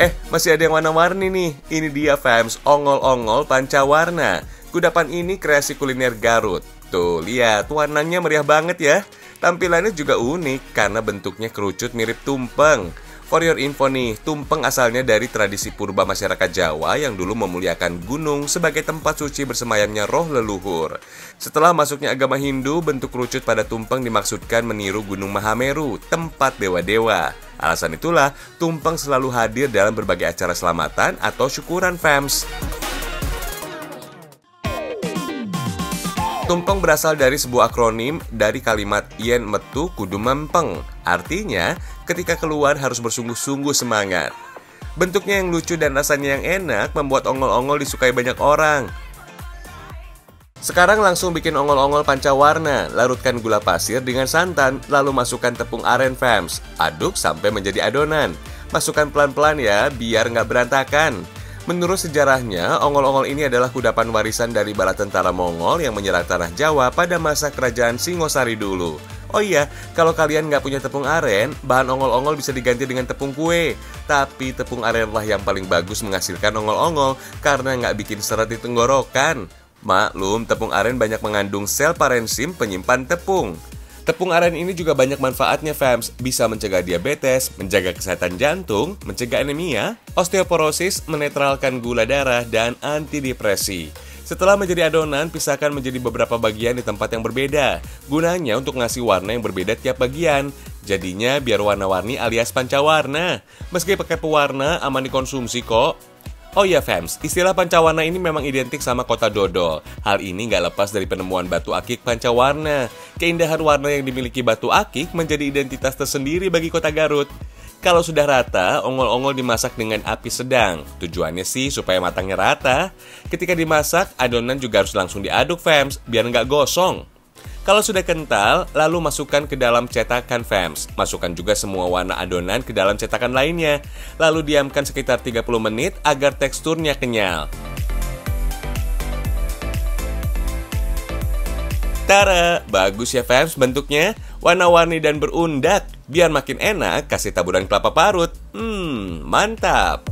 Eh, masih ada yang warna-warni nih. Ini dia fams, ongol-ongol pancawarna. Kudapan ini kreasi kuliner Garut. Tuh, lihat warnanya meriah banget ya. Tampilannya juga unik karena bentuknya kerucut mirip tumpeng. For your info nih, tumpeng asalnya dari tradisi purba masyarakat Jawa yang dulu memuliakan gunung sebagai tempat suci bersemayamnya roh leluhur. Setelah masuknya agama Hindu, bentuk kerucut pada tumpeng dimaksudkan meniru Gunung Mahameru, tempat dewa-dewa. Alasan itulah, tumpeng selalu hadir dalam berbagai acara selamatan atau syukuran fams. Tumpeng berasal dari sebuah akronim dari kalimat yen metu kudu mempeng. Artinya, ketika keluar harus bersungguh-sungguh semangat. Bentuknya yang lucu dan rasanya yang enak membuat ongol-ongol disukai banyak orang. Sekarang langsung bikin ongol-ongol pancawarna. Larutkan gula pasir dengan santan, lalu masukkan tepung aren fams. Aduk sampai menjadi adonan. Masukkan pelan-pelan ya, biar nggak berantakan. Menurut sejarahnya, ongol-ongol ini adalah kudapan warisan dari bala tentara Mongol yang menyerang tanah Jawa pada masa kerajaan Singosari dulu. Oh iya, kalau kalian nggak punya tepung aren, bahan ongol-ongol bisa diganti dengan tepung kue. Tapi tepung aren lah yang paling bagus menghasilkan ongol-ongol karena nggak bikin seret di tenggorokan. Maklum, tepung aren banyak mengandung sel parensim penyimpan tepung. Tepung aren ini juga banyak manfaatnya, fams. Bisa mencegah diabetes, menjaga kesehatan jantung, mencegah anemia, osteoporosis, menetralkan gula darah, dan antidepresi. Setelah menjadi adonan, pisahkan menjadi beberapa bagian di tempat yang berbeda. Gunanya untuk ngasih warna yang berbeda tiap bagian. Jadinya biar warna-warni alias pancawarna. Meski pakai pewarna, aman dikonsumsi kok. Oh ya fams, istilah pancawarna ini memang identik sama kota dodol. Hal ini nggak lepas dari penemuan batu akik pancawarna. Keindahan warna yang dimiliki batu akik menjadi identitas tersendiri bagi kota Garut. Kalau sudah rata, ongol-ongol dimasak dengan api sedang. Tujuannya sih supaya matangnya rata. Ketika dimasak, adonan juga harus langsung diaduk fams, biar nggak gosong. Kalau sudah kental, lalu masukkan ke dalam cetakan fams. Masukkan juga semua warna adonan ke dalam cetakan lainnya. Lalu diamkan sekitar 30 menit agar teksturnya kenyal. Tara, bagus ya fans bentuknya. Warna-warni dan berundak. Biar makin enak, kasih taburan kelapa parut. Hmm, mantap.